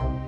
うん。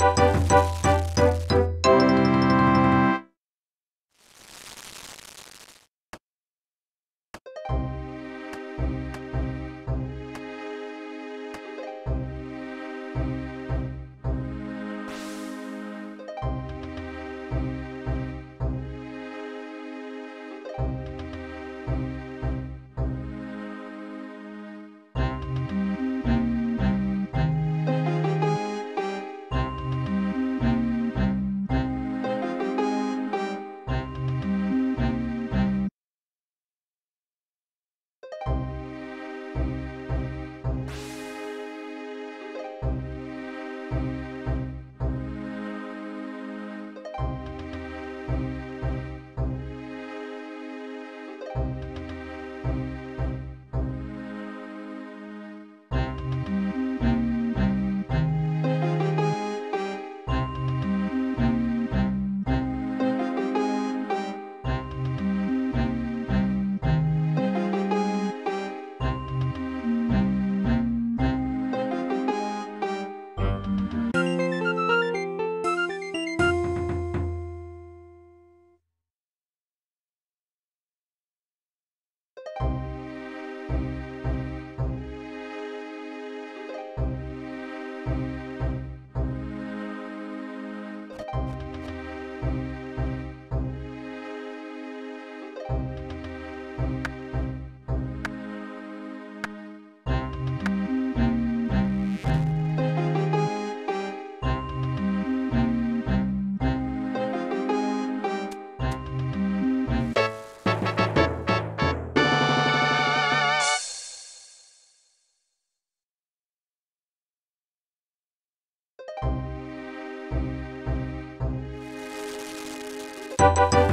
You Música